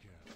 Careful.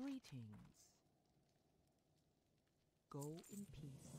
Greetings. Go in peace.